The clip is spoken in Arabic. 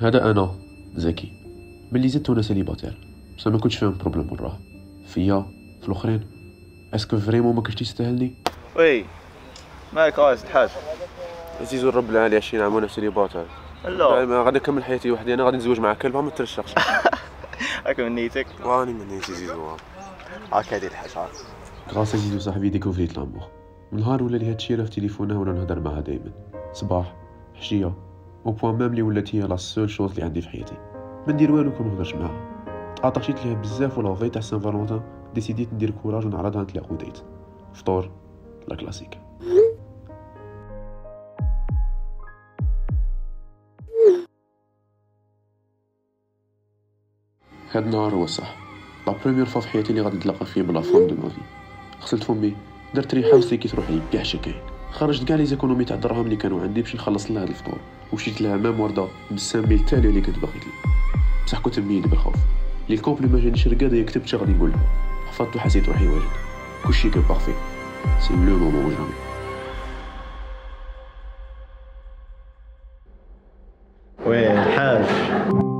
هذا أنا زكي. ملي زدت وأنا célibataire بصح ما كنتش فاهم problème وراه فيا في الأخرين. est-ce que vraiment ما كنتش تستاهلني؟ oui. مالك رايس الحاج عزيز رب العالي 20 عام وأنا célibataire لا غادي نكمل حياتي وحدي. أنا غادي نتزوج مع كلب ما ترشقش. هاك من نيتك واني من نيتي زيزو هاك هادي الحاج هاك. grâce à زيزو صاحبي découvrit l'amour من نهار ولا لي هادشي راه في تليفونه وأنا نهضر معاها دايما. صباح حشية. أو بوان ميم لي ولات هي لا سول شوز اللي عندي في حياتي ما ندير والو كون نهضرش معاها تعاطشيت ليها بزاف ولا في تاع سان فالونتان ديسيديت ندير كوراج ونعرضها نتلاقو ديت فطور لا كلاسيك هاد النهار هو صح لا بروميير فوا في حياتي اللي غادي نتلاقى فيه بلا فام دو مافي غسلت فمي درت ريحه وسيكيت روحي كاع شكاين خرجت كاع لي زيكونومي تاع الدراهم اللي كانوا عندي باش نخلص لها هاد الفطور. ومشيت لها مام وردة بالسامي التالي اللي كنت باغي. ليه بصح كنت ميت بالخوف. لي الكومبلي ما جانيش رقادة كتبت غادي نقول لها. خفضت وحسيت روحي واجد. كلشي كان بارفي سي لو مومون جامي وي الحاج